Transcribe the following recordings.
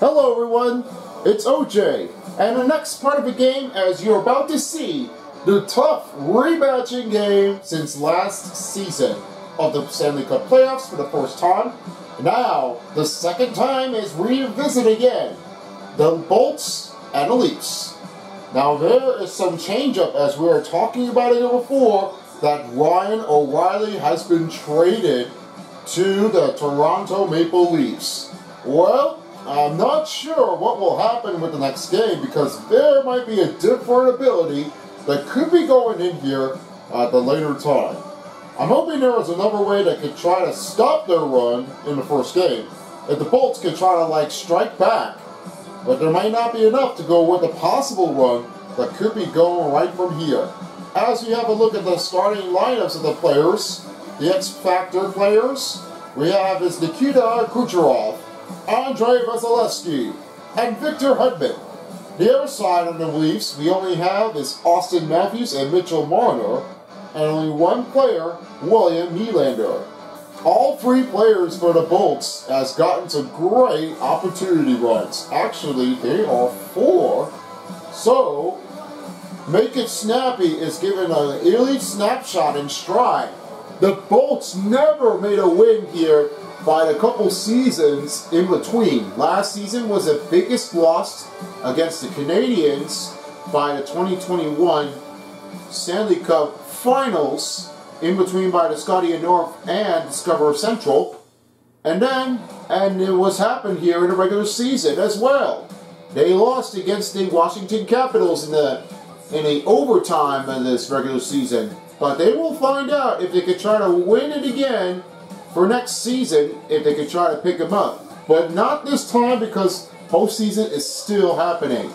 Hello everyone, it's OJ, and the next part of the game, as you're about to see, the tough rematching game since last season of the Stanley Cup playoffs for the first time. Now, the second time is revisit again, the Bolts and the Leafs. Now there is some change up as we were talking about it before, that Ryan O'Reilly has been traded to the Toronto Maple Leafs. Well, I'm not sure what will happen with the next game because there might be a different ability that could be going in here at the later time. I'm hoping there is another way that could try to stop their run in the first game. If the Bolts could try to like strike back, but there might not be enough to go with a possible run that could be going right from here. As we have a look at the starting lineups of the players, the X Factor players, we have is Nikita Kucherov, Andrei Vasilevskiy, and Victor Hedman. The other side of the Leafs, we only have is Auston Matthews and Mitchell Marner, and only one player, William Nylander. All three players for the Bolts has gotten some great opportunity runs. Actually, they are four. So, Make It Snappy is given an elite snapshot in stride. The Bolts never made a win here by a couple seasons in between. Last season was the biggest loss against the Canadiens by the 2021 Stanley Cup Finals, in between by the Scotia North and Discover Central. And then, and it was happened here in the regular season as well. They lost against the Washington Capitals in the in the overtime of this regular season. But they will find out if they can try to win it again for next season if they could try to pick him up. But not this time because postseason is still happening.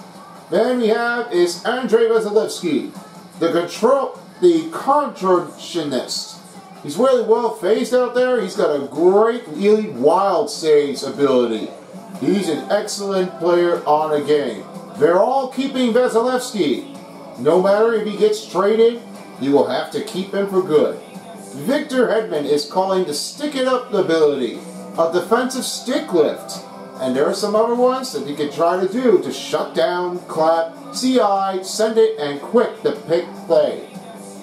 Then we have is Andrei Vasilevskiy, the control, the contortionist. He's really well phased out there. He's got a great, really wild saves ability. He's an excellent player on a game. They're all keeping Vasilevskiy. No matter if he gets traded, you will have to keep him for good. Victor Hedman is calling the stick it up ability, a defensive stick lift. And there are some other ones that he could try to do to shut down, clap, CI, send it, and quick the pick play.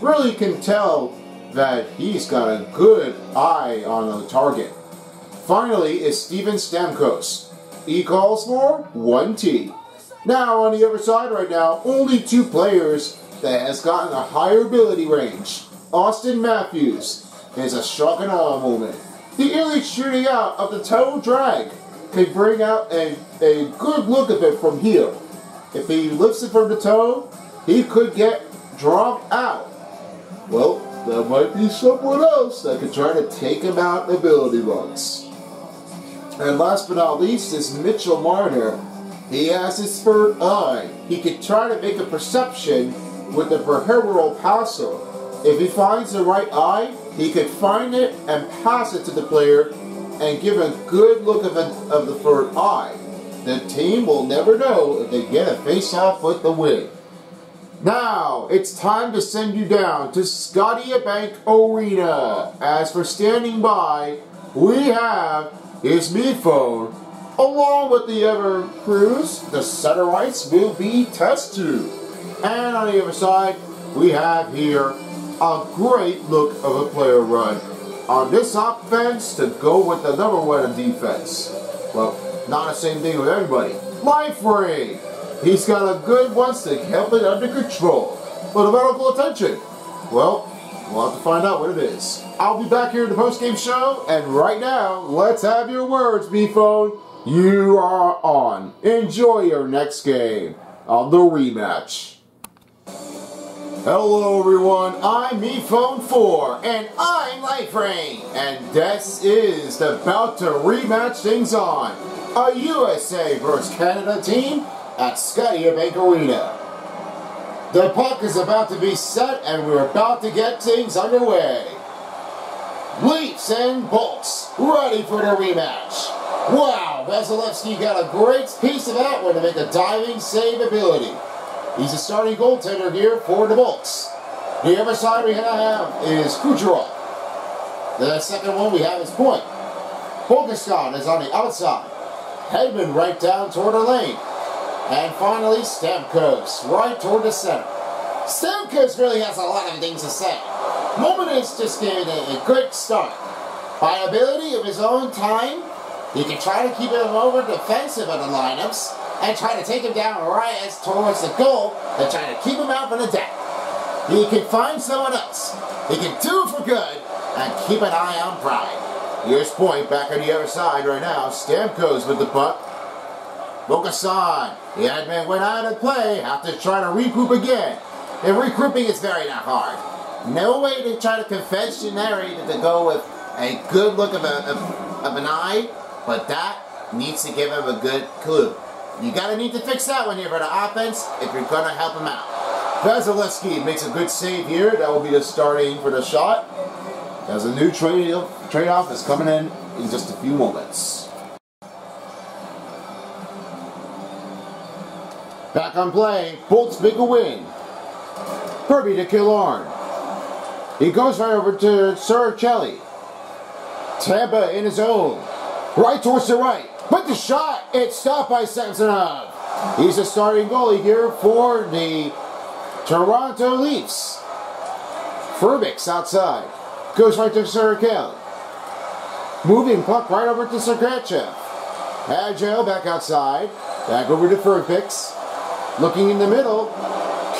Really can tell that he's got a good eye on the target. Finally is Steven Stamkos. He calls for 1T. Now, on the other side right now, only two players that has gotten a higher ability range. Auston Matthews is a shock and awe moment. The early shooting out of the toe drag can bring out a, a good look of it from here. If he lifts it from the toe, he could get dropped out. Well, there might be someone else that could try to take him out in ability runs. And last but not least is Mitchell Marner, he has his third eye. He could try to make a perception with the vertebral passer. If he finds the right eye, he could find it and pass it to the player and give a good look of, a, of the third eye. The team will never know if they get a face-off with the win. Now, it's time to send you down to Scotiabank Arena. As for standing by, we have his me phone Along with the other crews, the Centerites will be test tube. And on the other side, we have here a great look of a player run. On this offense, to go with the number one defense. Well, not the same thing with everybody. Life ring. He's got a good one stick, help it under control. But the medical attention. Well, we'll have to find out what it is. I'll be back here in the post-game show, and right now, let's have your words, B-Phone. You are on. Enjoy your next game on the rematch. Hello everyone, I'm ePhone 4 and I'm LifeRain and this is about to rematch things on a USA vs Canada team at Scotiabank Arena. The puck is about to be set and we're about to get things underway. Leafs and Bolts ready for the rematch. Wow, Vasilevskiy got a great piece of that one to make a diving save ability. He's a starting goaltender here for the Bolts. The other side we have is Kucherov. The second one we have is Point. Bogosian is on the outside. Hedman right down toward the lane. And finally, Stamkos right toward the center. Stamkos really has a lot of things to say. Moment is just getting a, a great start. By ability of his own time, he can try to keep him over defensive of the lineups and try to take him down right as towards the goal and try to keep him out from the deck. He can find someone else. He can do it for good and keep an eye on Pride. Here's Point back on the other side right now. Stamkos with the puck. Bogosian. The admin went out of play. Have to try to regroup again. And regrouping is very not hard. No way to try to conventionary to go with a good look of, a, of, of an eye, but that needs to give him a good clue. You gotta need to fix that one here for the offense if you're gonna help him out. Vasilevskiy makes a good save here. That will be the starting for the shot. As a new trade trade is coming in in just a few moments. Back on play, Bolts make a win. Kirby to Killorn. He goes right over to Sir. Tampa in his own. Right towards the right. But the shot, it's stopped by Samsonov. He's a starting goalie here for the Toronto Leafs. Perbix outside. Goes right to Kelly. Moving puck right over to Sergachev. Agile back outside. Back over to Perbix. Looking in the middle.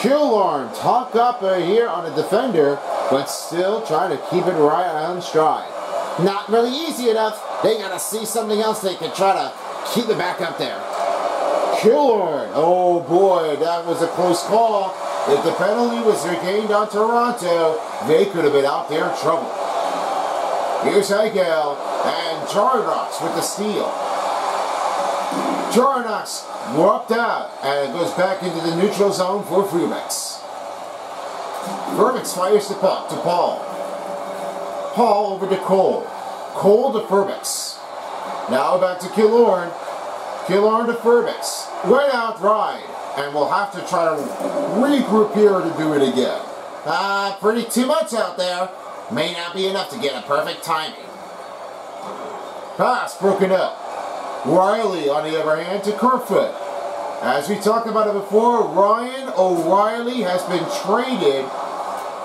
Killorn talk up here on a defender, but still trying to keep it right on stride. Not really easy enough. They gotta see something else they can try to keep it back up there. Killorn. Oh boy, that was a close call. If the penalty was regained on Toronto, they could have been out there in trouble. Here's Hagel and Jarnox with the steal. Jarnox walked out and it goes back into the neutral zone for Perbix. Perbix fires the puck to Paul. Paul over to Cole. Cole to Perbix. Now back to Killorn. Killorn to Perbix. Right out ride. And we'll have to try to regroup here to do it again. Ah, uh, pretty too much out there. May not be enough to get a perfect timing. Pass broken up. Riley, on the other hand, to Kerfoot. As we talked about it before, Ryan O'Reilly has been traded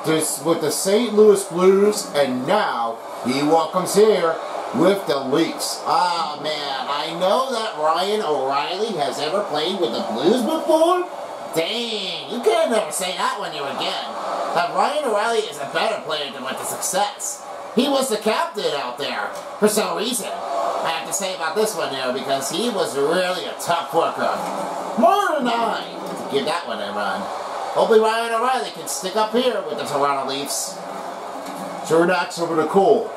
to, with the St. Louis Blues, and now he welcomes here with the Leafs. Ah, man, I know that Ryan O'Reilly has ever played with the Blues before. Dang, you can't never say that when you're again. That Ryan O'Reilly is a better player than with the success. He was the captain out there for some reason. I have to say about this one here because he was really a tough worker. More than I. give that one a run. Hopefully Ryan O'Reilly can stick up here with the Toronto Leafs. Jordax over to Cole.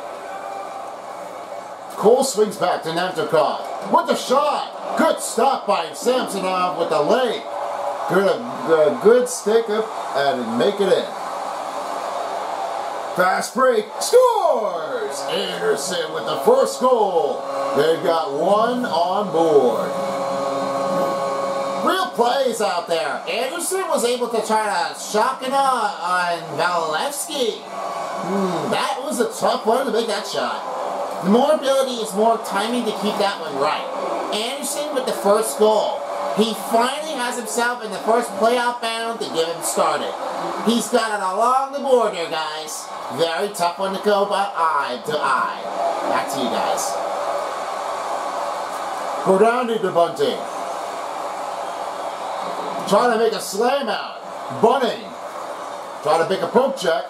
Cole swings back to Nemchikov. What the shot! Good stop by Samsonov with the leg. Good, good stick up and make it in. Fast break, scores! Anderson with the first goal. They've got one on board. Real plays out there. Anderson was able to try to shock it on, on Vasilevskiy. Hmm, that was a tough one to make that shot. The more ability is more timing to keep that one right. Anderson with the first goal. He finally has himself in the first playoff bound to get him started. He's got it along the board here, guys. Very tough one to go by eye to eye. Back to you guys. Go down to bunting. Trying to make a slam out. Bunting. Trying to make a poke check.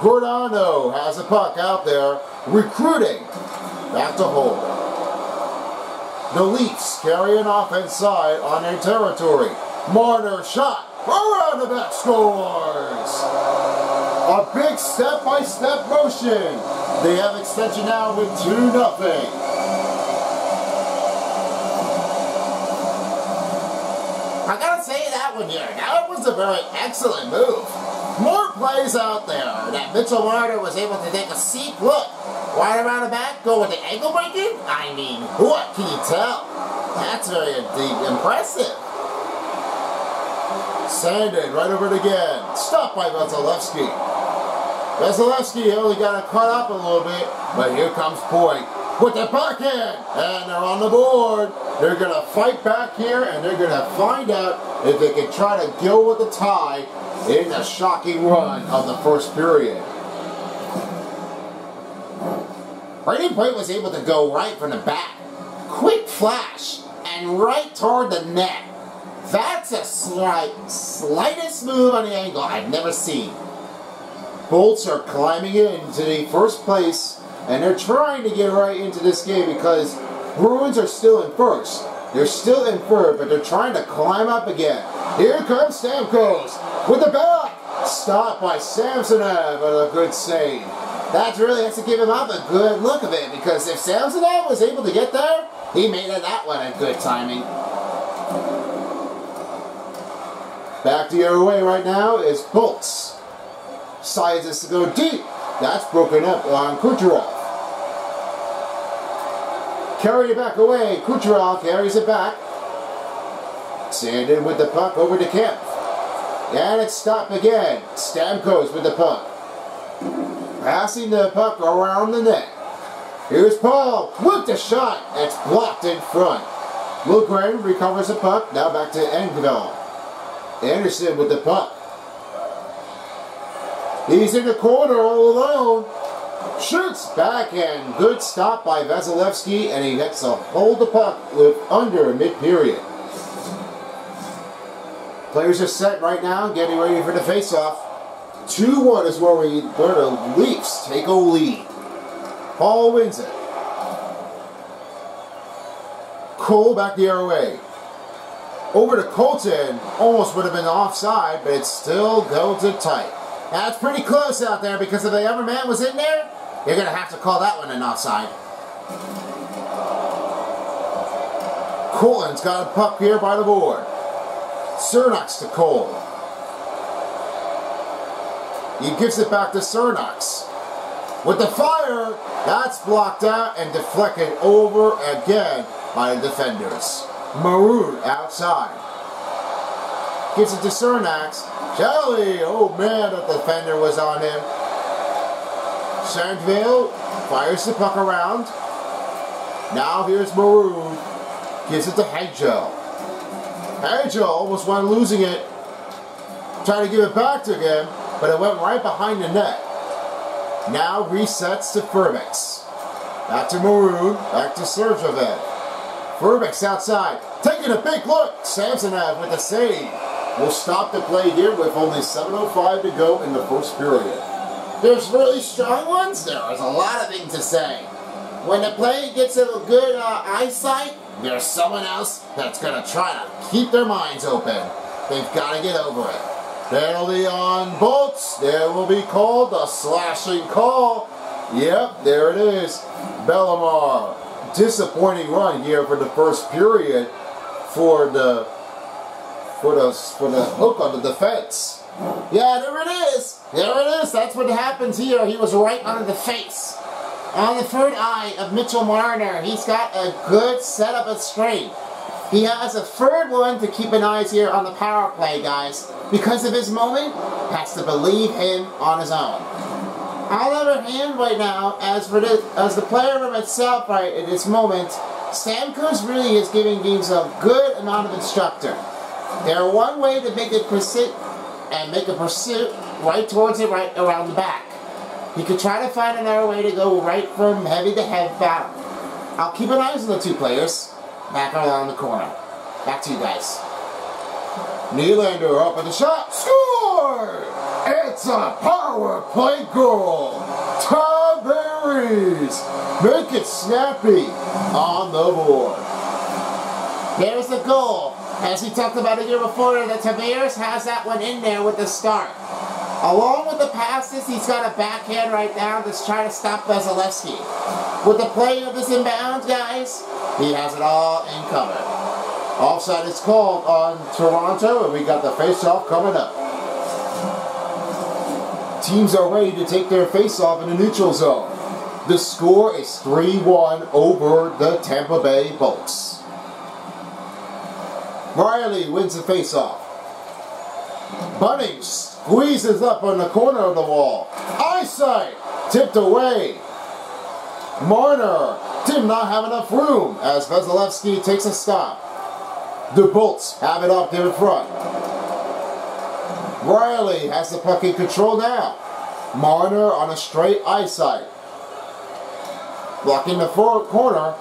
Giordano has a puck out there. Recruiting. Back to hold. The Leafs carry an offense on their territory. Marner shot. Around the back scores. A big step-by-step -step motion. They have extension now with 2 nothing. I gotta say that one. That was a very excellent move. More plays out there that Mitchell Marner was able to take a seat look right around the back, go with the ankle breaking. I mean, what can you tell? That's very impressive. Sanded right over it again. Stopped by Vasilevskiy. Vasilevskiy only got it caught up a little bit, but here comes Point. With the backhand. And they're on the board. They're going to fight back here and they're going to find out if they can try to go with the tie in the shocking run of the first period. Brady Point was able to go right from the back. Quick flash and right toward the net. That's a slight, slightest move on the angle I've never seen. Bolts are climbing into the first place, and they're trying to get right into this game because Bruins are still in first. They're still in third, but they're trying to climb up again. Here comes Stamkos with the back. Stopped by Samsonov, but a good save. That really has to give him up a good look of it because if Samsonov was able to get there, he made it that one a good timing. Back the other way right now is Bolts. Sizes to go deep. That's broken up on Kucherov. Carry it back away. Kucherov carries it back. Sandin with the puck over to Kemp. And it's stopped again. Stamkos with the puck. Passing the puck around the net. Here's Paul with the shot. It's blocked in front. Lundgren recovers the puck. Now back to Engvall. Anderson with the puck. He's in the corner all alone. Shoots backhand. Good stop by Vasilevskiy, and he gets to hold the puck with under mid-period. Players are set right now, getting ready for the face-off. 2-1 is where we where the Leafs take a lead. Paul wins it. Cole back the other way. Over to Colton. Almost would have been offside, but it still goes it tight. That's pretty close out there because if the other man was in there, you're going to have to call that one an offside. Colton's got a puck here by the board. Cernox to Cole. He gives it back to Cernox. With the fire, that's blocked out and deflected over again by the defenders. Maroon outside. Gives it to Cernax. Kelly, oh man, the defender was on him. Sandville fires the puck around. Now here's Maroon. Gives it to Hagel. Hagel almost went losing it. Trying to give it back to him, but it went right behind the net. Now resets to Perbix. Back to Maroon, back to Sergachev. Perbix outside, taking a big look. Samsonov with a save. We'll stop the play here with only 7.05 to go in the first period. There's really strong ones. There is a lot of things to say. When the play gets a good uh, eyesight, there's someone else that's going to try to keep their minds open. They've got to get over it. Penalty on Bolts. There will be called the slashing call. Yep, there it is. Bellemare. Disappointing run here for the first period for the for the for the hook on the defense. Yeah, there it is. There it is. That's what happens here. He was right under the face. On the third eye of Mitchell Marner. He's got a good setup of strength. He has a third one to keep an eye here on the power play, guys. Because of his moment, has to believe him on his own. On the other hand, right now, as for the, as the player from itself, right, at this moment, Stamkos really is giving games a good amount of instructor. There one way to make it and make a pursuit right towards it, right around the back. You could try to find another way to go right from heavy to head back. I'll keep an eye on the two players back around the corner. Back to you guys. Nylander up at the shot. Score! It's a power play goal. Tavares. Make it snappy on the board. There's the goal. As we talked about a year before, that Tavares has that one in there with the start. Along with the passes, he's got a backhand right now that's trying to stop Vasilevskiy. With the play of this inbound, guys, he has it all in cover. Offside is called on Toronto, and we got the face-off coming up. Teams are ready to take their face-off in the neutral zone. The score is 3-1 over the Tampa Bay Bolts. Riley wins the face-off. Bunting squeezes up on the corner of the wall. Eyesight tipped away. Marner did not have enough room as Vasilevskiy takes a stop. The Bolts have it up there in front. Riley has the puck in control now. Marner on a straight eyesight. Blocking the forward corner.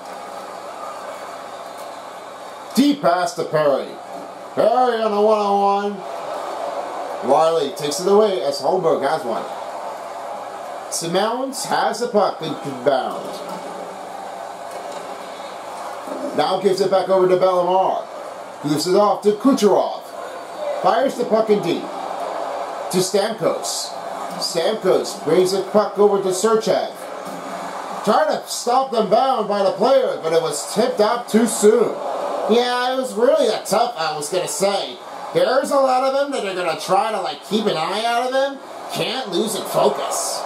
Deep pass to Perry. Perry on a one-on-one. Riley takes it away as Holmberg has one. Simmonds has the puck and bound. Now gives it back over to Bellemare. Gives it off to Kucherov. Fires the puck in deep. To Stamkos. Stamkos brings the puck over to Serchev. Trying to stop them bound by the players, but it was tipped out too soon. Yeah, it was really a tough, I was going to say. There's a lot of them that are going to try to like keep an eye out of them. Can't lose it focus.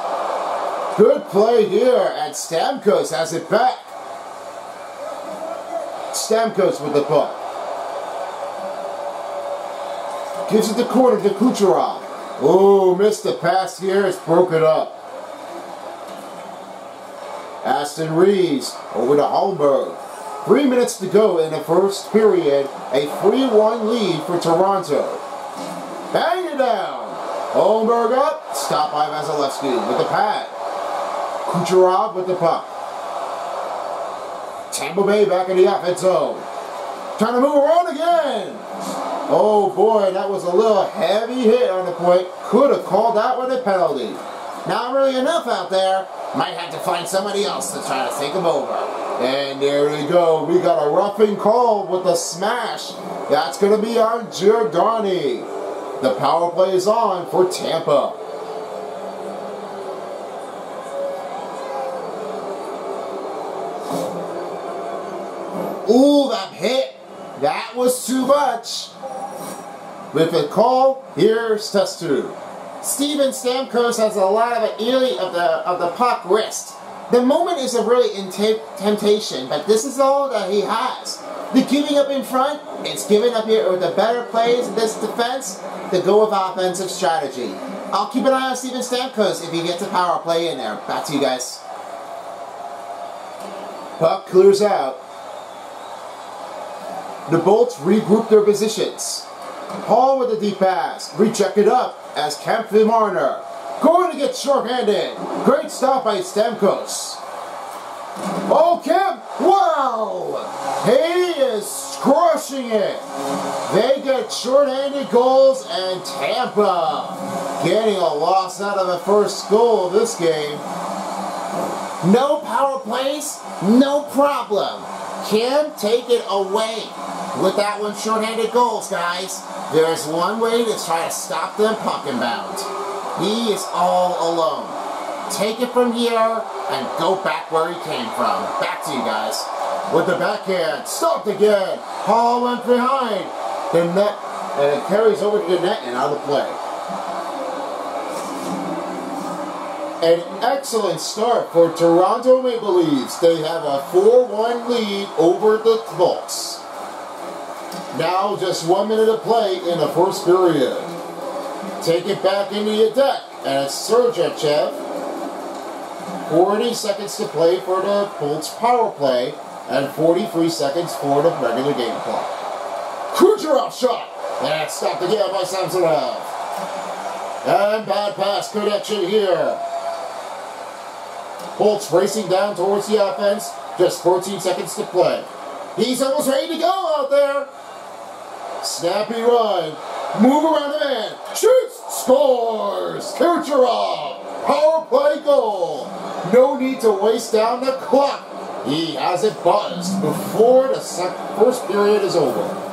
Good play here, and Stamkos has it back. Stamkos with the puck. Gives it the corner to Kucherov. Oh, missed the pass here. It's broken up. Aston-Reese over to Holmberg. Three minutes to go in the first period. A 3-1 lead for Toronto. Bang it down. Holmberg up. Stop by Vasilevskiy with the pad. Kucherov with the puck. Tampa Bay back in the offense zone. Trying to move around again. Oh boy, that was a little heavy hit on the point. Could have called that one a penalty. Not really enough out there. Might have to find somebody else to try to take him over. And there we go. We got a roughing call with a smash. That's going to be on Giordano. The power play is on for Tampa. Ooh, that hit. That was too much. With a call, here's Testu. Steven Stamkos has a lot of early of the of the puck wrist. The moment is a really in temptation, but this is all that he has. The giving up in front, it's giving up here with the better plays in this defense the go of offensive strategy. I'll keep an eye on Steven Stamkos if he gets a power play in there. Back to you guys. Puck clears out. The Bolts regroup their positions. Paul with a deep pass. Recheck it up as Kempf Marner. Going to get short-handed. Great stop by Stamkos. Oh, Kemp! Wow! He is crushing it. They get short-handed goals, and Tampa getting a loss out of the first goal of this game. No power plays, no problem. Can take it away with that one short-handed goals, guys. There's one way to try to stop them puck inbound. He is all alone. Take it from here and go back where he came from. Back to you guys. With the backhand, stopped again. Paul went behind the net, and it carries over to the net and out of play. An excellent start for Toronto Maple Leafs. They have a 4-1 lead over the Bolts. Now just one minute of play in the first period. Take it back into your deck, and it's Sergachev. 40 seconds to play for the Bolts power play, and 43 seconds for the regular game clock. Kucherov shot! And stopped again by Samsonov. And bad pass connection here. Bolts racing down towards the offense. Just 14 seconds to play. He's almost ready to go out there. Snappy run. Move around the man. Shoots. Scores. Kucherov. Power play goal. No need to waste down the clock. He has it buzzed before the first period is over.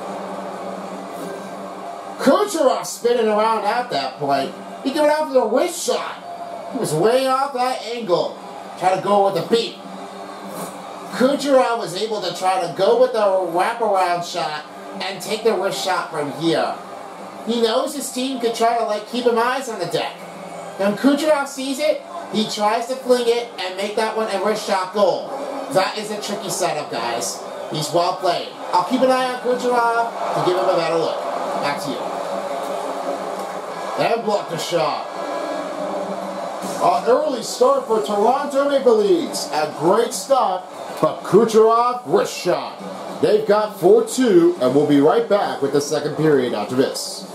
Kucherov spinning around at that point. He gave it out for the wrist shot. He was way off that angle. Try to go with the beat. Kucherov was able to try to go with the wraparound shot and take the wrist shot from here. He knows his team could try to like keep him eyes on the deck. When Kucherov sees it, he tries to fling it and make that one a wrist shot goal. That is a tricky setup, guys. He's well played. I'll keep an eye on Kucherov to give him a better look. Back to you. And block the shot. An early start for Toronto Maple Leafs. A great start But Kucherov, wrist shot. They've got 4-2, and we'll be right back with the second period after this.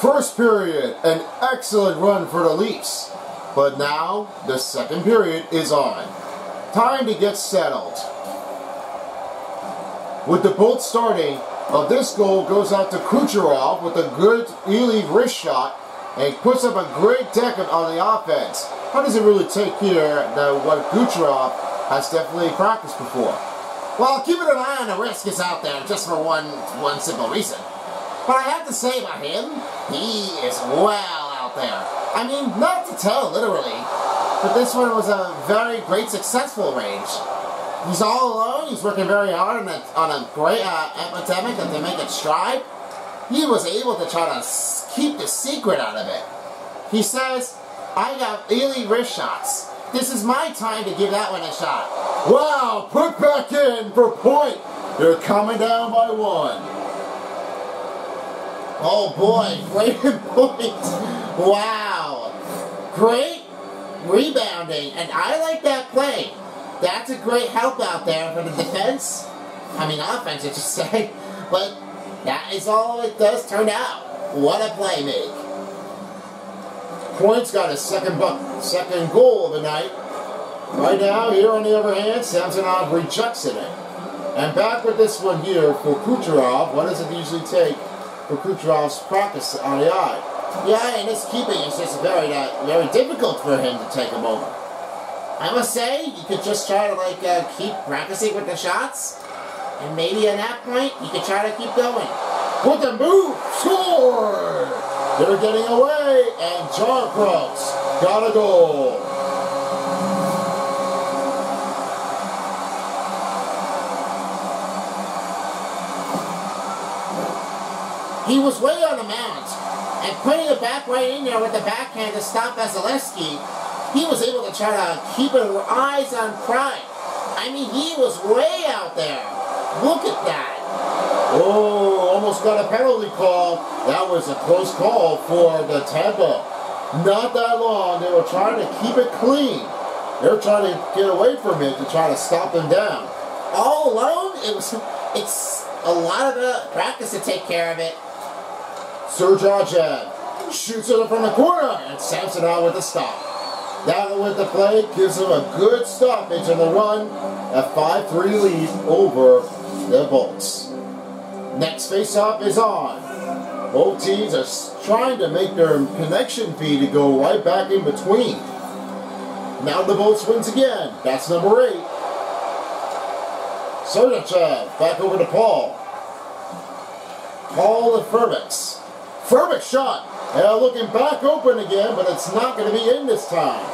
First period, an excellent run for the Leafs. But now, the second period is on. Time to get settled. With the both starting, uh, this goal goes out to Kucherov with a good Ely wrist shot and puts up a great deck on the offense. How does it really take here that what Kucherov has definitely practiced before? Well, keeping an eye on the risk is out there just for one one simple reason. But I have to say about him, he is well out there. I mean, not to tell literally, but this one was a very great successful range. He's all alone, he's working very hard on a, on a great uh, epidemic and to make it stride. He was able to try to keep the secret out of it. He says, I got elite wrist shots. This is my time to give that one a shot. Wow, put back in for point. They're coming down by one. Oh boy, great point. Wow. Great rebounding, and I like that play. That's a great help out there for the defense. I mean, offense, I should say. But that is all it does turn out. What a play make. Point's got his second buck, second goal of the night. Right now, here on the other hand, Samsonov rejects it. And back with this one here for Kucherov. What does it usually take for Kucherov's practice on the eye. Yeah, and his keeping is just very, uh, very difficult for him to take a moment. I must say, you could just try to like uh, keep practicing with the shots, and maybe at that point, you could try to keep going. With the move, score! They're getting away, and Jarnkrok got a goal. He was way on the mount, and putting it back right in there with the backhand to stop Vasilevskiy, he was able to try to keep his eyes on Prime. I mean, he was way out there. Look at that. Oh, almost got a penalty call. That was a close call for the Tampa. Not that long. They were trying to keep it clean. They're trying to get away from it to try to stop them down. All alone, it was. It's a lot of practice to take care of it. Sergachev shoots it up from the corner and it out with the stop. That with the play gives him a good stoppage in the run, a 5-3 lead over the Bolts. Next face-off is on. Both teams are trying to make their connection fee to go right back in between. Now the Bolts wins again. That's number eight. Sergachev back over to Paul. Paul the Fervix. Fervix shot. Now looking back open again, but it's not going to be in this time.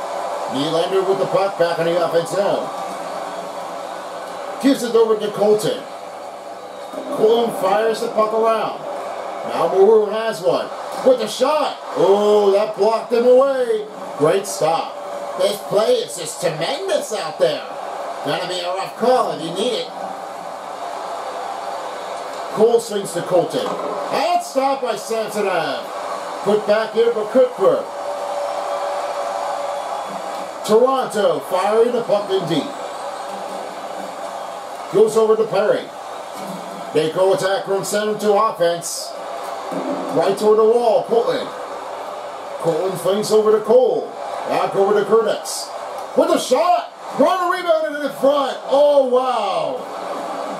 Nylander with the puck back on the offense zone. Gives it over to Colton. Colton fires the puck around. Now Maroon has one. With the shot. Oh, that blocked him away. Great stop. This play is just tremendous out there. Gonna be a rough call if you need it. Cole swings to Colton. And stopped by Samsonov. Put back in for Cuthbert. Toronto firing the puck in deep. Goes over to Perry. They go attack from center to offense. Right toward the wall, Colton. Colton flings over to Cole. Back over to Curtis. With a shot! Run rebounded in the front. Oh, wow.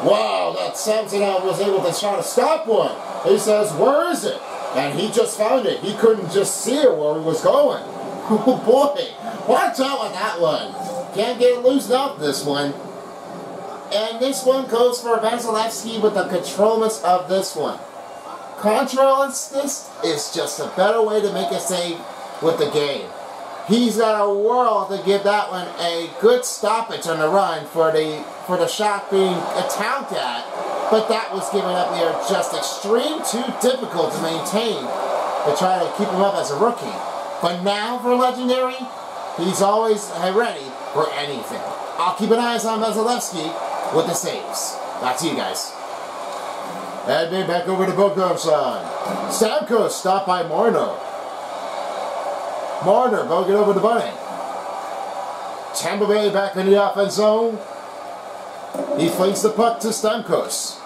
Wow, that Samsonov was able to try to stop one. He says, where is it? And he just found it. He couldn't just see it where he was going. Oh boy, watch out with that one. Can't get loosened up this one. And this one goes for Vasilevskiy with the controlness of this one. Controlness is just a better way to make a save with the game. He's got a world to give that one a good stoppage on the run for the for the shot being attacked at, but that was given up there just extreme too difficult to maintain to try to keep him up as a rookie. But now for Legendary, he's always ready for anything. I'll keep an eye on Vasilevskiy with the saves. Back to you guys. Hedman back over to Bogosian. Stamkos stopped by Marner. Marner, Bogan over the Bunny. Tampa Bay back in the offense zone. He flings the puck to Stamkos.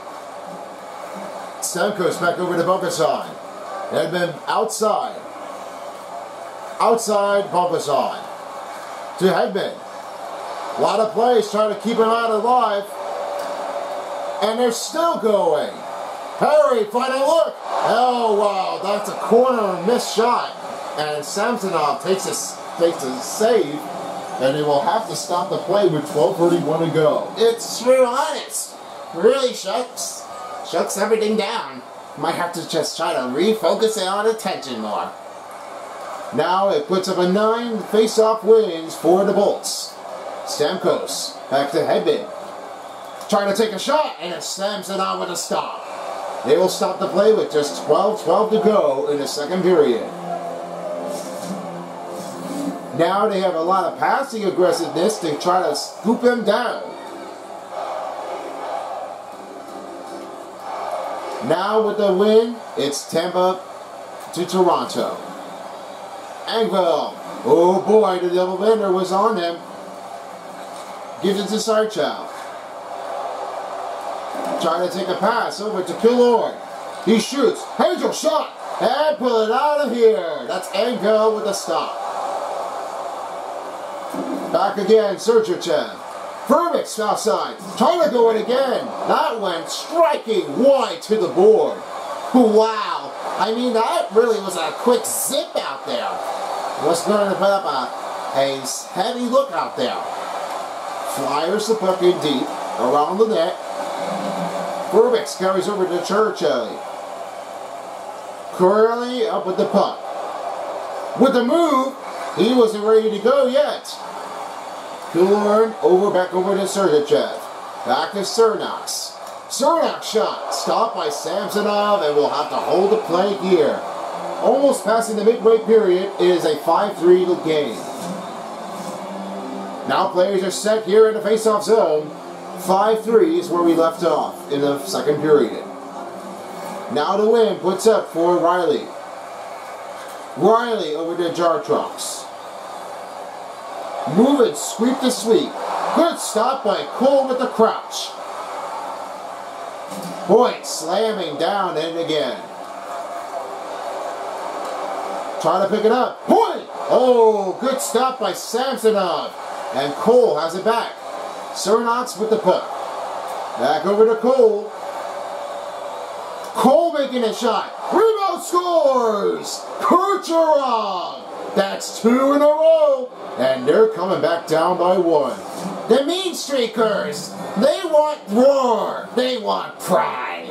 Stamkos back over to Bogosian. Hedman outside. Outside Bogosian. To Hedman. A lot of plays trying to keep him out alive. And they're still going. Harry, final look. Oh, wow. That's a corner miss shot. And Samsonov takes a, takes a save. And they will have to stop the play with 12.31 to go. It's true honest. Really shucks. Shucks everything down. Might have to just try to refocus it on attention more. Now it puts up a nine face-off wins for the Bolts. Stamkos back to Hedman. Trying to take a shot, and it slams it on with a stop. They will stop the play with just 12-12 to go in the second period. Now they have a lot of passing aggressiveness to try to scoop them down. Now with the win, it's Tampa to Toronto. Engvall. Oh boy, the double bender was on him. Gives it to Sarchow. Trying to take a pass over to Killorn. He shoots. Angel shot. And pull it out of here. That's Engvall with the stop. Back again, Sergachev. Verbeek's outside. Trying to go in again. That went striking wide to the board. Wow. I mean, that really was a quick zip out there. Was going to put up a, a heavy look out there. Flyers the puck in deep around the net. Verbeek carries over to Churchill. Curly up with the puck. With the move, he wasn't ready to go yet. Killorn over back over to Sergachev. Back to Cernox. Cernox shot. Stopped by Samsonov and will have to hold the play here. Almost passing the midway period, it is a 5-3 game. Now players are set here in the face-off zone. 5-3 is where we left off in the second period. Now the win puts up for Riley. Riley over to Jarnkrok. Move it, sweep the sweep. Good stop by Cole with the crouch. Point slamming down and again. Trying to pick it up. Point! Oh, good stop by Samsonov. And Cole has it back. Cernox with the puck. Back over to Cole. Cole making a shot. Rebound scores! Kucherov! That's two in a row. And they're coming back down by one. The mean streakers, they want roar. They want pride.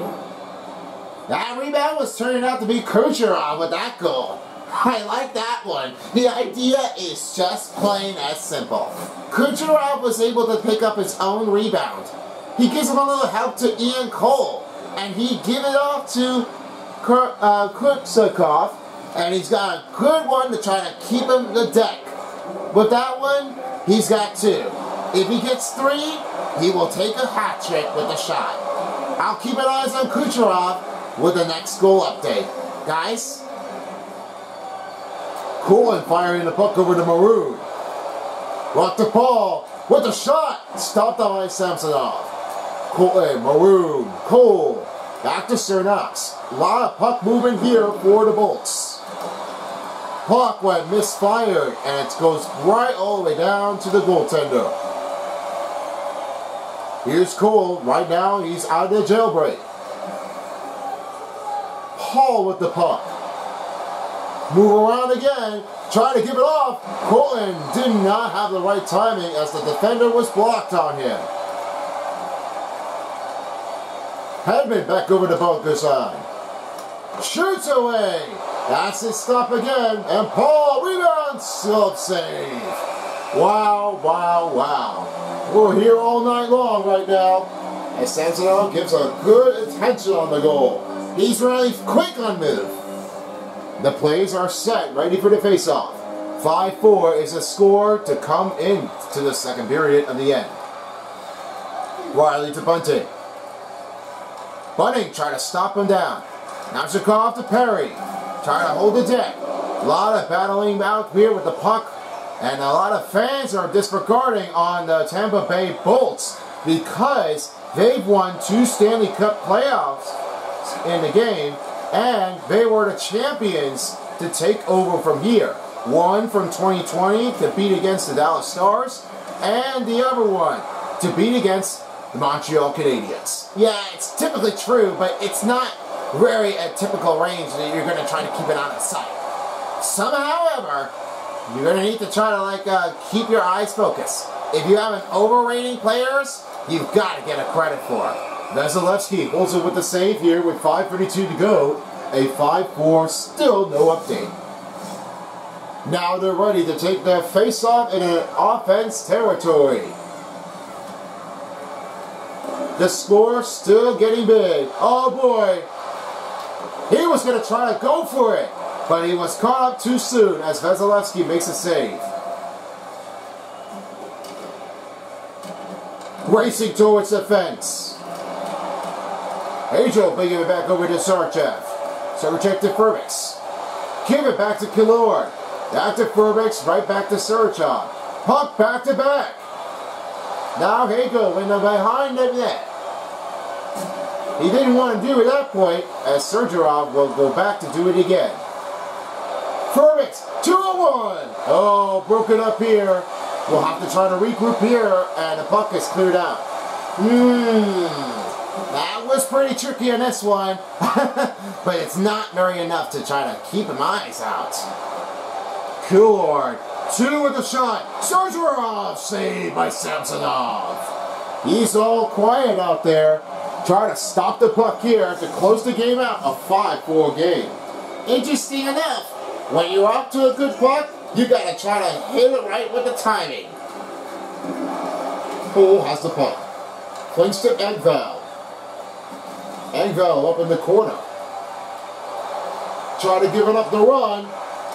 That rebound was turning out to be Kucherov with that goal. I like that one. The idea is just plain as simple. Kucherov was able to pick up his own rebound. He gives him a little help to Ian Cole, and he give it off to Kur- uh, and he's got a good one to try to keep him the deck. With that one, he's got two. If he gets three, he will take a hat trick with a shot. I'll keep an eye on Kucherov with the next goal update. Guys, Coolin firing the puck over to Maroon. Rock the ball with the shot. Stopped by Samsonov. Coolin, eh, Maroon, Cole. Back to Cernox. A lot of puck movement here for the Bolts. Puck went misfired and it goes right all the way down to the goaltender. Here's Cole. Right now he's out of the jailbreak. Paul with the puck. Move around again. Try to give it off. Colton did not have the right timing as the defender was blocked on him. Hedman back over to bunker side. Shoots away. That's his stop again. And Paul rebounds. Self save. Wow, wow, wow. We're here all night long right now. And Samsonov gives a good attention on the goal. He's really quick on move. The plays are set, ready for the face-off. 5-4 is a score to come in to the second period of the end. Riley to Bunting. Bunting trying to stop him down. Now Chekov to Perry. Trying to hold the deck. A lot of battling out here with the puck. And a lot of fans are disregarding on the Tampa Bay Bolts because they've won two Stanley Cup playoffs in the game and they were the champions to take over from here. One from 2020 to beat against the Dallas Stars and the other one to beat against the Montreal Canadiens. Yeah, it's typically true, but it's not very a typical range that you're going to try to keep it on the sight. Somehow, however, you're going to need to try to like uh, keep your eyes focused. If you have an overrating players, you've got to get a credit for it. Vasilevskiy also with the save here with 5.32 to go. A 5-4, still no update. Now they're ready to take their face-off in an offense territory. The score still getting big. Oh boy. He was going to try to go for it, but he was caught up too soon as Vasilevskiy makes a save. Racing towards the fence. Angel bringing it back over to Sergachev. Sergachev to Perbix. Give it back to Killorn. Back to Perbix, right back to Sarchev. Puck back to back. Now Hagel in the behind the net. He didn't want to do it at that point, as Sergachev will go back to do it again. Perbix, 2 1. Oh, broken up here. We'll have to try to regroup here, and the puck is cleared out. Hmm, that was pretty tricky on this one, but it's not very enough to try to keep him eyes out. Killorn, two with a shot. Sergachev saved by Samsonov. He's all quiet out there. Trying to stop the puck here to close the game out. A 5-4 game. Interesting enough, when you're up to a good puck, you gotta try to hit it right with the timing. Poole has the puck. Flinks to Engvall. Engvall up in the corner. Try to give it up the run.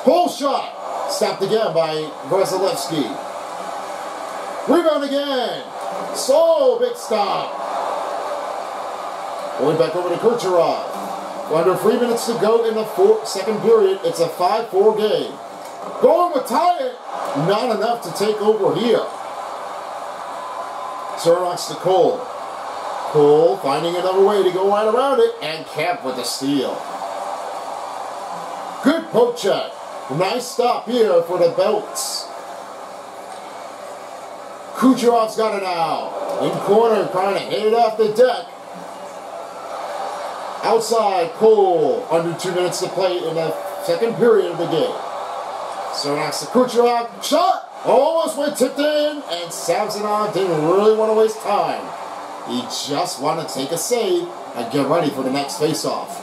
Pull shot. Stopped again by Vasilevskiy. Rebound again. So big stop. Going back over to Kucherov. Under three minutes to go in the four, second period, it's a 5-4 game. Going with Tyatt, not enough to take over here. Cernak to Cole. Cole finding another way to go right around it, and Kemp with the steal. Good poke check. Nice stop here for the Belts. Kucherov's got it now. In corner, trying to hit it off the deck. Outside, Cole. Under two minutes to play in the second period of the game. So that's the Kucherov shot. Almost went tipped in, and Samsonov didn't really want to waste time. He just wanted to take a save and get ready for the next face-off.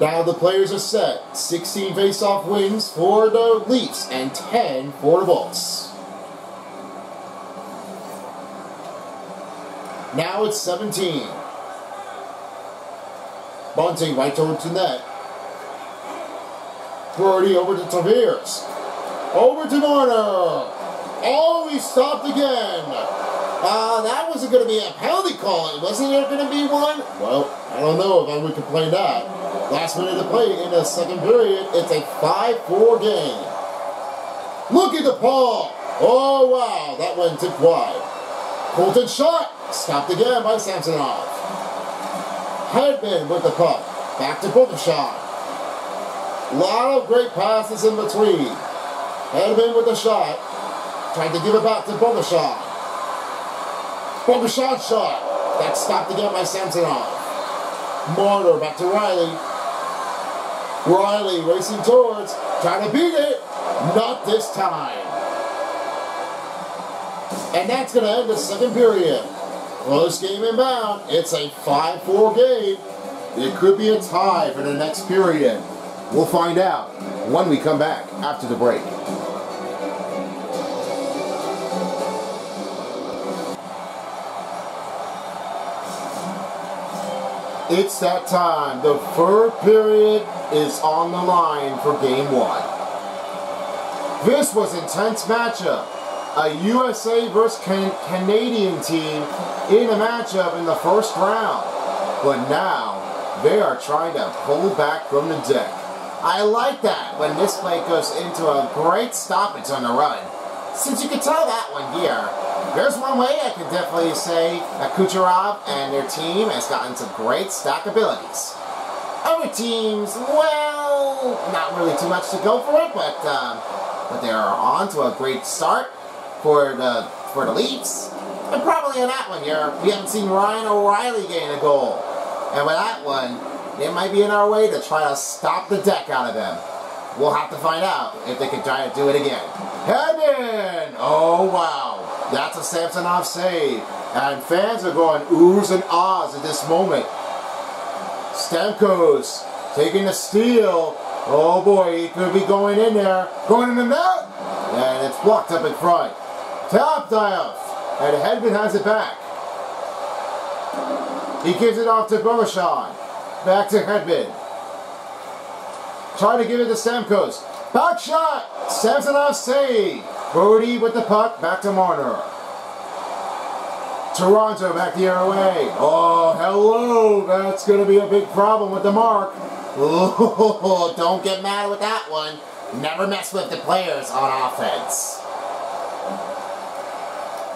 Now the players are set. 16 face-off wins for the Leafs and 10 for the Bolts. Now it's 17. Bunting right towards the net. Brodie over to Tavares. Over to Marner. Oh, he stopped again. Uh, that wasn't going to be a penalty call. Wasn't there going to be one? Well, I don't know if I would complain that. Last minute to play in the second period. It's a 5-4 game. Look at the paw. Oh, wow. That went tipped wide. Colton shot. Stopped again by Samsonov. Hedman with the puck. Back to Bogosian. A lot of great passes in between. Hedman with the shot. Trying to give it back to Bogosian. Bogosian shot. That stopped again by Samsonov. Marner back to Rielly. Rielly racing towards. Trying to beat it. Not this time. And that's going to end the second period. Close game inbound. It's a 5-4 game. It could be a tie for the next period. We'll find out when we come back after the break. It's that time. The third period is on the line for game one. This was intense matchup. A USA versus can Canadian team in a matchup in the first round. But now, they are trying to pull back from the deck. I like that when this play goes into a great stoppage on the run. Since you can tell that one here, there's one way I could definitely say that Kucherov and their team has gotten some great stack abilities. Other teams, well, not really too much to go for it, but um, but they are on to a great start for the for the Leafs. And probably in that one here, we haven't seen Ryan O'Reilly gain a goal. And with that one, it might be in our way to try to stop the deck out of them. We'll have to find out if they can try to do it again. Head in! Oh, wow. That's a Samsonov save. And fans are going oohs and ahs at this moment. Stamkos taking the steal. Oh boy, he could be going in there. Going in the net! And it's blocked up in front. Top dive. And Hedman has it back. He gives it off to Bogosian. Back to Hedman. Trying to give it to Stamkos. Back shot! Samsonov save. Brodie with the puck. Back to Marner. Toronto back the other way. Oh, hello. That's going to be a big problem with the mark. Don't get mad with that one. Never mess with the players on offense.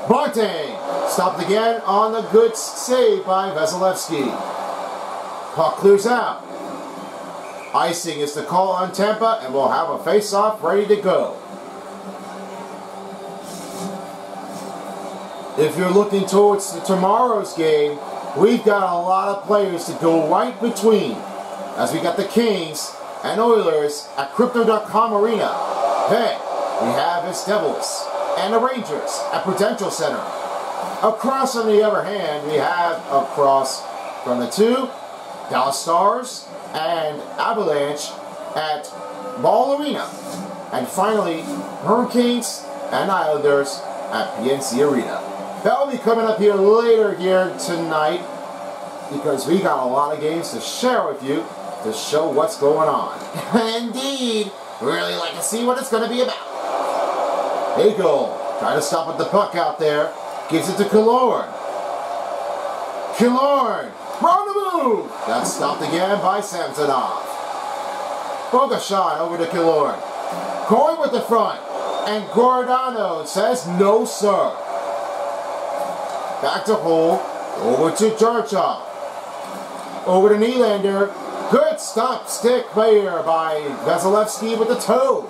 Bunting stopped again on the good save by Vasilevskiy. Puck clears out. Icing is the call on Tampa, and we'll have a face-off ready to go. If you're looking towards tomorrow's game, we've got a lot of players to go right between, as we got the Kings and Oilers at Crypto.com Arena. Then we have his Devils and the Rangers at Prudential Center. Across on the other hand, we have across from the two, Dallas Stars and Avalanche at Ball Arena. And finally, Hurricanes and Islanders at PNC Arena. That'll be coming up here later here tonight because we got a lot of games to share with you to show what's going on. Indeed. Really like to see what it's going to be about. Eagle trying to stop with the puck out there. Gives it to Killorn. Killorn. Round the move. That's stopped again by Samsonov. Bogosian over to Killorn. Going with the front. And Giordano says no sir. Back to Holl. Over to Churchill. Over to Nylander. Good stop stick player by Vasilevskiy with the toe.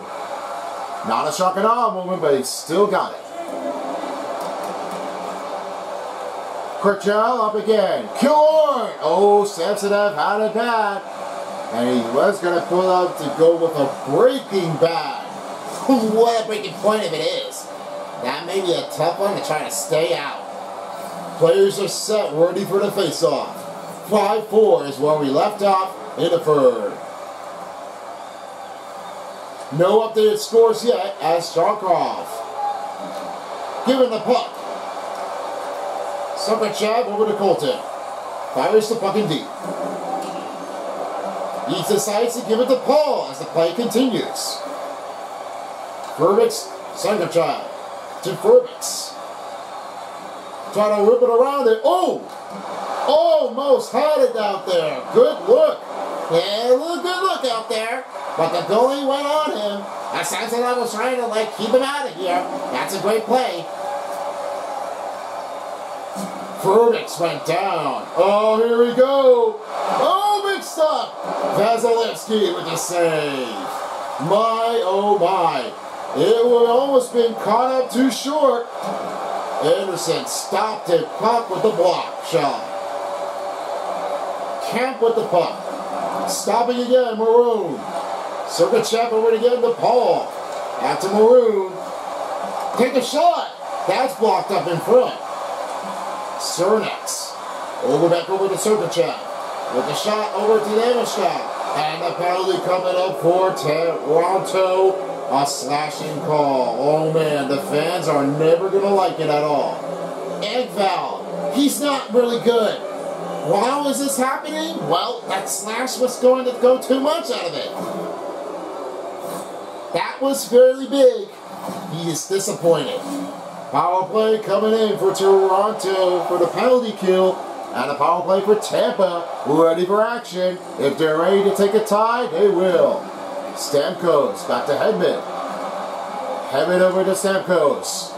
Not a shock and awe moment, but he still got it. Kurchel up again. Killorn! Oh, Samsonov had it bad. And he was going to pull out to go with a breaking bag. what a breaking point if it is. That may be a tough one to try to stay out. Players are set, ready for the face-off. 5-4 is where we left off in the third. No updated scores yet as Starkov. Given the puck. Sergachev over to Colton. Fires the puck in deep. He decides to give it to Paul as the play continues. Perbix, Sergachev to Perbix. Trying to whip it around it. Oh! Almost had it out there. Good look. Yeah, a good look out there. But the goalie went on him. Like I was trying to like keep him out of here. That's a great play. Perbix went down. Oh, here we go. Oh, mixed up. Vasilevskiy with the save. My, oh my. It would have almost been caught up too short. Anderson stopped it. Puck with the block shot. Kampf with the puck. Stopping again, Maroon. Sergachev over again to Paul. Out to Maroon. Take a shot. That's blocked up in front. Cernak. Over back over to Sergachev. With a shot over to Nemeshkov. And the penalty coming up for Toronto. A slashing call. Oh man, the fans are never going to like it at all. Engvall. He's not really good. How is this happening? Well, that slash was going to go too much out of it. That was fairly big. He is disappointed. Power play coming in for Toronto for the penalty kill. And a power play for Tampa, ready for action. If they're ready to take a tie, they will. Stamkos back to Hedman. Hedman over to Stamkos.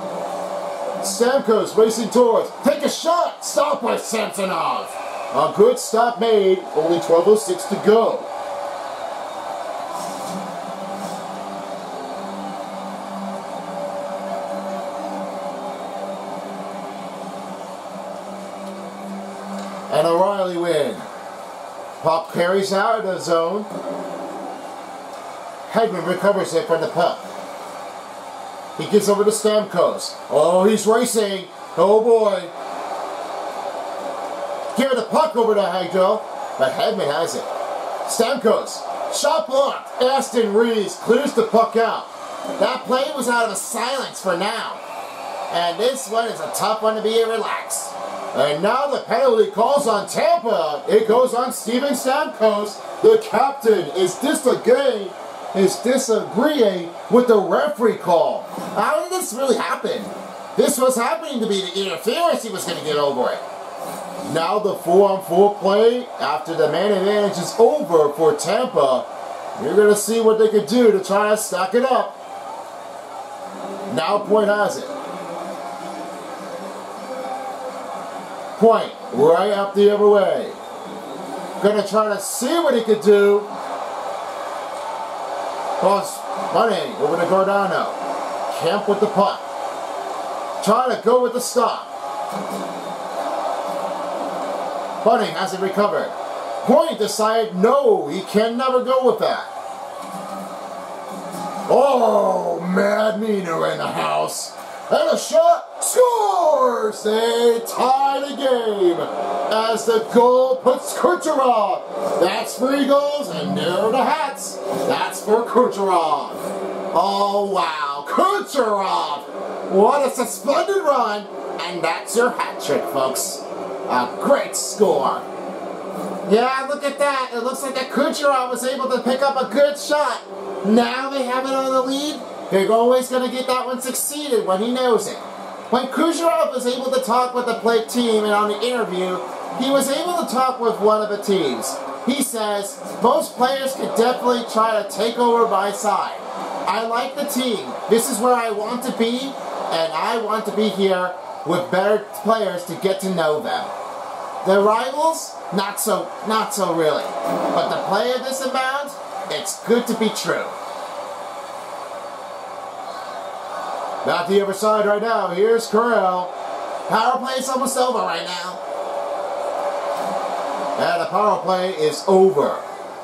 Stamkos racing towards. Take a shot! Stop by Samsonov! A good stop made. Only 12.06 to go. And O'Reilly win. Puck carries out of the zone. Hedman recovers it from the puck. He gets over to Stamkos. Oh, he's racing. Oh boy. Give the puck over to Hagel, but Hedman has it. Stamkos. Shot blocked. Aston-Reese clears the puck out. That play was out of silence for now. And this one is a tough one to be relaxed. And now the penalty calls on Tampa. It goes on Steven Stamkos. The captain is disagreeing, is disagreeing with the referee call. How did this really happen? This was happening to be the interference. He was going to get over it. Now the four-on-four play after the man advantage is over for Tampa. You're going to see what they could do to try to stack it up. Now Point has it. Point right up the other way. Gonna try to see what he could do. Cross running over to Giordano. Kampf with the puck. Trying to go with the stop. Bunting hasn't recovered. Point decided no, he can never go with that. Oh, Mad Nino in the house. And a shot scores! They tie the game as the goal puts Kucherov. That's three goals and are the hats. That's for Kucherov. Oh wow, Kucherov! What a splendid run! And that's your hat trick, folks. A great score. Yeah, look at that. It looks like that Kucherov was able to pick up a good shot. Now they have it on the lead. They're always going to get that one succeeded when he knows it. When Kucherov was able to talk with the play team and on the interview, he was able to talk with one of the teams. He says, most players could definitely try to take over my side. I like the team. This is where I want to be, and I want to be here with better players to get to know them. The rivals, not so, not so really. But the play of this amount, it's good to be true. Not the other side right now. Here's Corral. Power play is almost over right now. And the power play is over.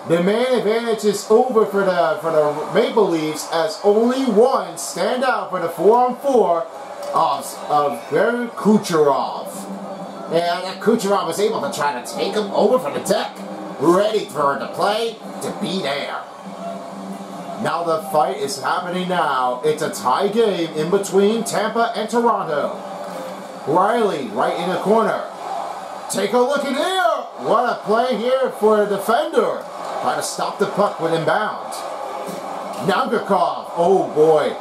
The man advantage is over for the for the Maple Leafs as only one stand out for the four on four of, of Barry Kucherov. And Kucherov was able to try to take him over from the deck, ready for the play to be there. Now the fight is happening now. It's a tie game in between Tampa and Toronto. Rielly right in the corner. Take a look at here. What a play here for a defender. Try to stop the puck with inbound. Nagakov. Oh boy.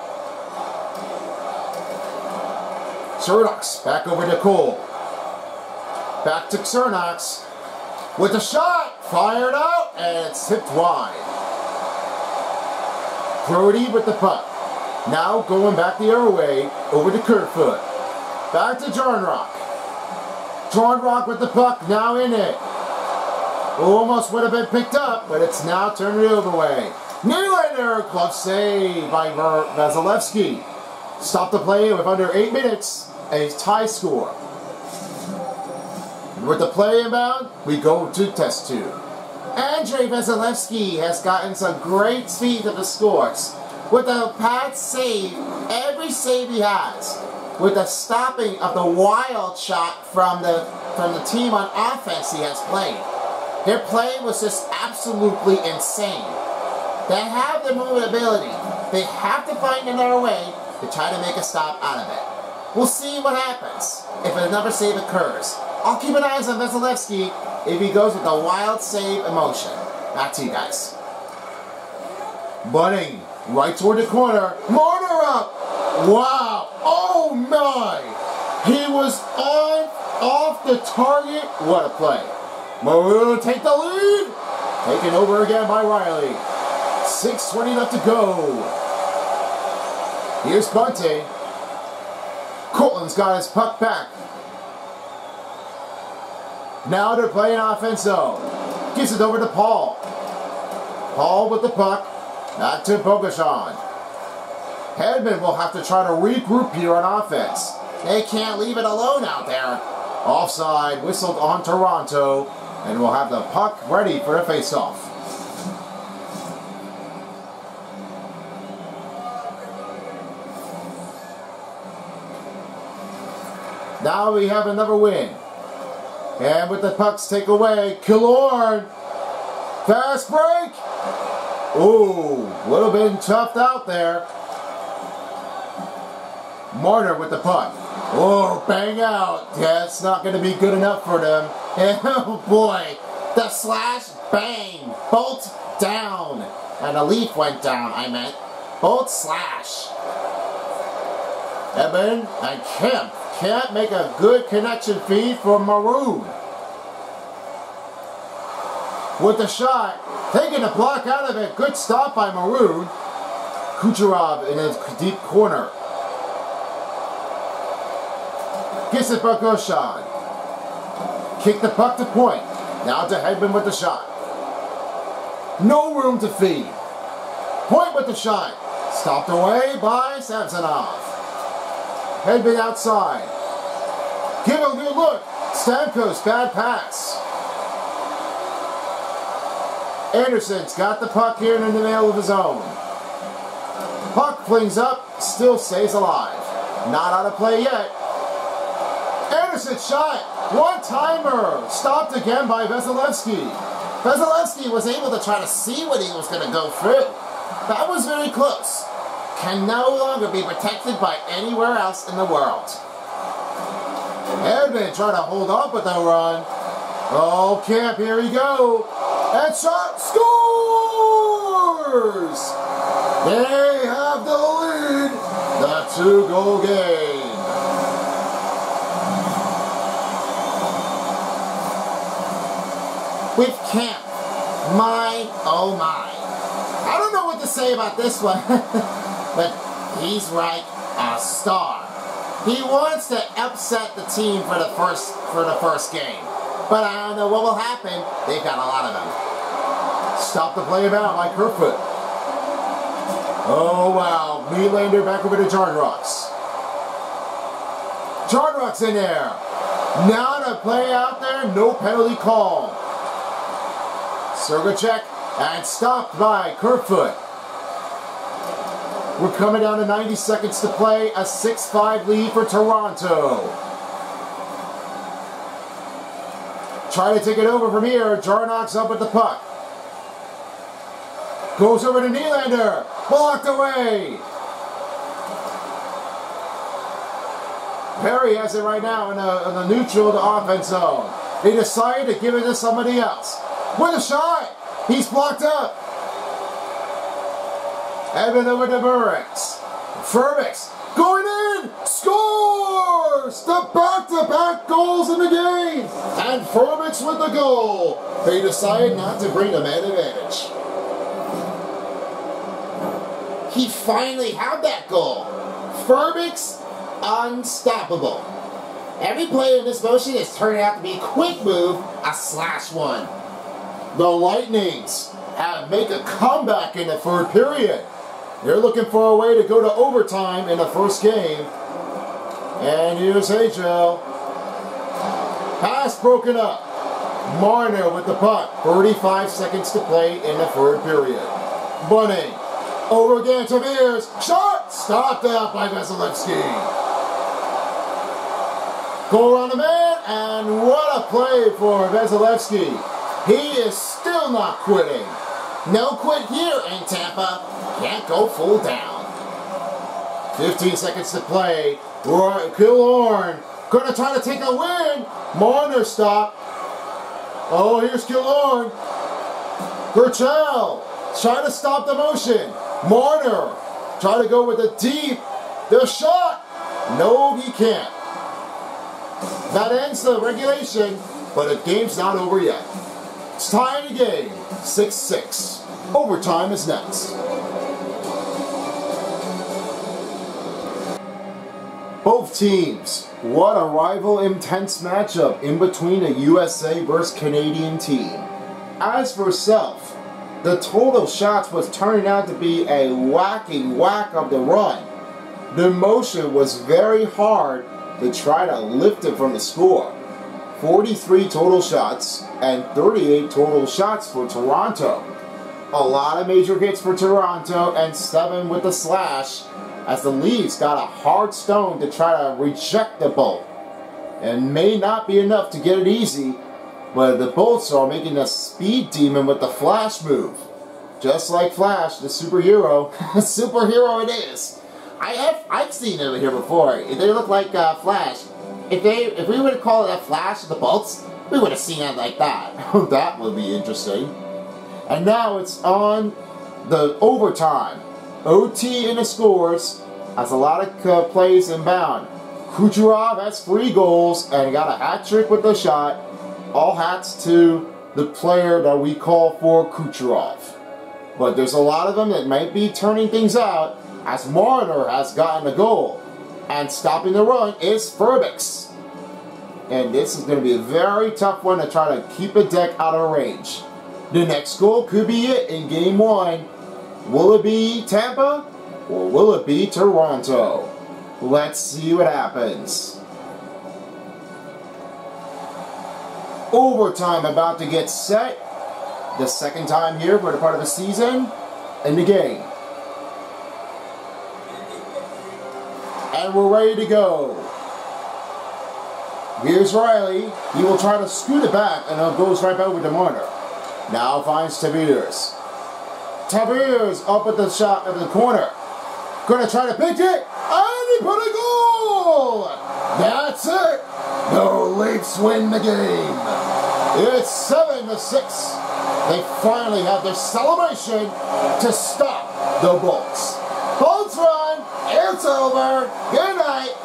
Cernak back over to Cole. Back to Cernak. With a shot. Fired out and it's tipped wide. Brodie with the puck. Now going back the other way, over to Kerfoot. Back to Jarnkrok. Jarnkrok with the puck, now in it. Almost would have been picked up, but it's now turned the other way. Nylander, glove save by Vasilevskiy. Stop the play with under eight minutes, a tie score. And with the play inbound, we go to test two. Andrei Vasilevskiy has gotten some great speed to the scores. With a pad save, every save he has, with the stopping of the wild shot from the from the team on offense he has played. Their play was just absolutely insane. They have the movement ability. They have to find another way to try to make a stop out of it. We'll see what happens if another save occurs. I'll keep an eye on Vasilevskiy if he goes with a wild save emotion. Back to you guys. Bunting, right toward the corner. Marner up! Wow! Oh my! He was on off the target. What a play. Maroon take the lead. Taken over again by Rielly. 6.20 left to go. Here's Bunting. Cortland's got his puck back. Now they're playing offense zone. Gives it over to Paul. Paul with the puck. Not to Bogosian. Hedman will have to try to regroup here on offense. They can't leave it alone out there. Offside, whistled on Toronto, and we'll have the puck ready for the faceoff. Now we have another win. And with the pucks take away, Killorn. Fast break. Ooh, little bit toughed out there. Marner with the puck. Oh, bang out. That's not going to be good enough for them. Oh boy. The slash bang. Bolt down. And a leaf went down, I meant. Bolt slash. Eben and Kemp can't make a good connection feed for Maroon. With the shot, taking the block out of it. Good stop by Maroon. Kucherov in his deep corner. Gets it for Goshan. Kick the puck to point. Now to Hedman with the shot. No room to feed. Point with the shot. Stopped away by Samsonov. Hedman outside. Give a good look. Stamkos, bad pass. Anderson's got the puck here in the middle of his own. Puck flings up, still stays alive. Not out of play yet. Anderson shot. One timer. Stopped again by Vasilevskiy. Vasilevskiy was able to try to see what he was going to go through. That was very close. Can no longer be protected by anywhere else in the world. Edmund trying to hold up with the run. Oh, Kampf, here we go. And shot scores! They have the lead. The two-goal game. With Kampf, my oh my. I don't know what to say about this one, but he's like a star. He wants to upset the team for the first for the first game. But I don't know what will happen. They've got a lot of them. Stop the play about by Kerfoot. Oh wow, Nylander back over to Jardrocks. Jardrocks in there. Now to play out there, no penalty call. Sergachev and stopped by Kerfoot. We're coming down to 90 seconds to play, a 6-5 lead for Toronto. Try to take it over from here. Jarnkrok's up with the puck. Goes over to Nylander. Blocked away. Perry has it right now in the, in the neutral to offense zone. They decided to give it to somebody else. With a shot. He's blocked up. Evan over to Burks. Perbix going in. Scores! The back-to-back goals in the game. And Perbix with the goal. They decide not to bring the man advantage. He finally had that goal. Furbix, unstoppable. Every play in this motion is turning out to be a quick move, a slash one. The Lightnings have make a comeback in the third period. They're looking for a way to go to overtime in the first game. And here's HL. Pass broken up. Marner with the puck. 35 seconds to play in the third period. Bunting. Over again to Mears. Shot! Stopped out by Vasilevskiy. Go on the man, and what a play for Vasilevskiy. He is still not quitting. No quit here in Tampa. Can't go full down. 15 seconds to play. Killorn gonna try to take a win. Marner stop. Oh, here's Killorn. Burchell trying to stop the motion. Marner try to go with a deep. The shot. No, he can't. That ends the regulation, but the game's not over yet. It's the game, 6-6. Overtime is next. Both teams, what a rival intense matchup in between a USA versus Canadian team. As for Self, the total shots was turning out to be a whacking whack of the run. The motion was very hard to try to lift it from the score. 43 total shots and 38 total shots for Toronto. A lot of major hits for Toronto and 7 with the slash as the Leafs got a hard stone to try to reject the bolt. And may not be enough to get it easy, but the Bolts are making a speed demon with the Flash move. Just like Flash, the superhero. superhero it is. I have I've seen it here before. They look like uh, Flash. If they if we would have called it a Flash of the Bolts, we would have seen it like that. that would be interesting. And now it's on the overtime. OT in the scores has a lot of uh, plays inbound. Kucherov has three goals and got a hat trick with the shot. All hats to the player that we call for Kucherov. But there's a lot of them that might be turning things out as Marner has gotten a goal. And stopping the run is Perbix. And this is going to be a very tough one to try to keep a deck out of range. The next goal could be it in game one. Will it be Tampa or will it be Toronto? Let's see what happens. Overtime about to get set. The second time here for the part of the season in the game. And we're ready to go. Here's Rielly. He will try to scoot it back and it goes right back over to Marner. Now finds Tavares. Tavares up at the shot of the corner. Gonna try to pitch it. And he put a goal! That's it! The Leafs win the game. It's 7 to 6. They finally have their celebration to stop the Bolts. It's over. Good night.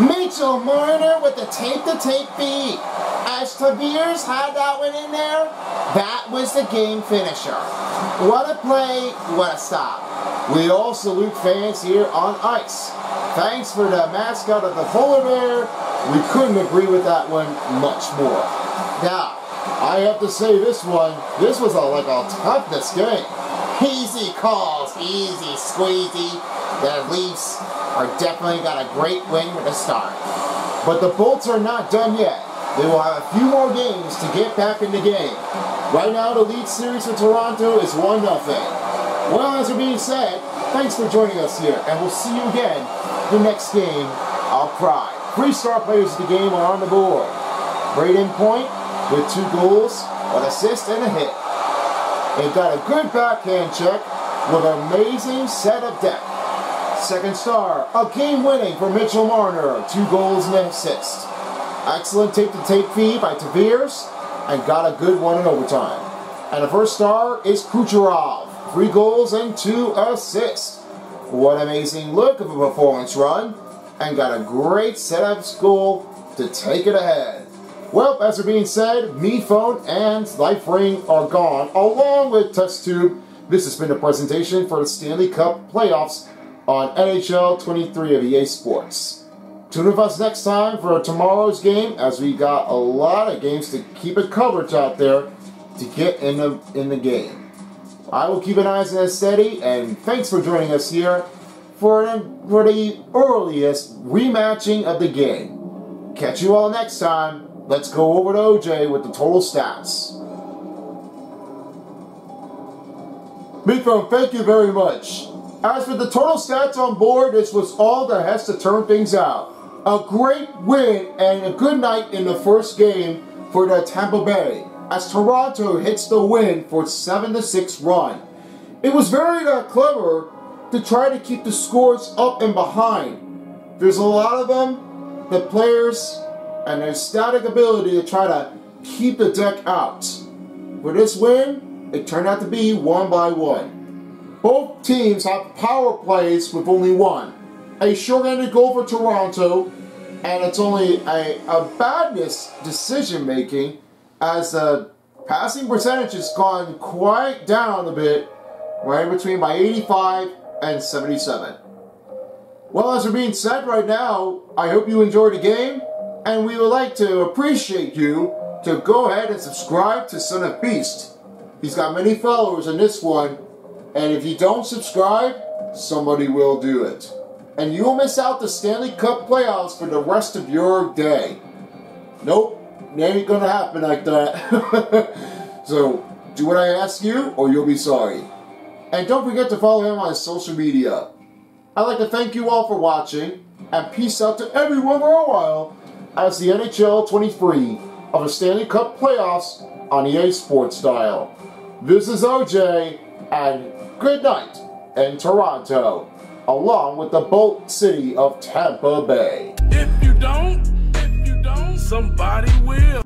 Mitchell Marner with the tape-to-tape beat. As Tavares had that one in there, that was the game finisher. What a play, what a stop. We all salute fans here on ice. Thanks for the mascot of the polar bear. We couldn't agree with that one much more. Now, I have to say this one, this was a, like a toughness game. Easy calls, easy squeezy. The Leafs are definitely got a great win with a start. But the Bolts are not done yet. They will have a few more games to get back in the game. Right now, the lead series for Toronto is 1 0. Well, as we're being said, thanks for joining us here, and we'll see you again the next game I'll cry. Three star players of the game are on the board. Brayden Point with two goals, an assist, and a hit. They've got a good backhand check with an amazing setup deck. Second star, a game winning for Mitchell Marner, two goals and an assist. Excellent tape to tape feed by Tavares, and got a good one in overtime. And the first star is Kucherov, three goals and two assists. What amazing look of a performance run, and got a great setup goal to take it ahead. Well, as are being said, Me Phone and Life Ring are gone, along with Test Tube. This has been a presentation for the Stanley Cup playoffs on NHL 23 of EA Sports. Tune with us next time for tomorrow's game, as we got a lot of games to keep it coverage out there to get in the in the game. I will keep an eye on it steady, and thanks for joining us here for, for the earliest rematching of the game. Catch you all next time. Let's go over to OJ with the total stats. Midphone, thank you very much. As for the total stats on board, this was all that has to turn things out. A great win and a good night in the first game for the Tampa Bay, as Toronto hits the win for 7-6 run. It was very uh, clever to try to keep the scores up and behind. There's a lot of them, the players, and their static ability to try to keep the deck out. For this win, it turned out to be one by one. Both teams have power plays with only one. A short-handed goal for Toronto, and it's only a, a badness decision making as the passing percentage has gone quite down a bit, right between by 85 and 77. Well, as we're being said right now, I hope you enjoyed the game, and we would like to appreciate you to go ahead and subscribe to Son of Beast. He's got many followers in this one, and if you don't subscribe, somebody will do it and you'll miss out the Stanley Cup playoffs for the rest of your day. Nope, it ain't gonna happen like that. so, do what I ask you, or you'll be sorry. And don't forget to follow him on social media. I'd like to thank you all for watching, and peace out to everyone for a while as the NHL 23 of the Stanley Cup playoffs on EA Sports Style. This is OJ, and good night in Toronto along with the bolt city of Tampa Bay. If you don't, if you don't, somebody will.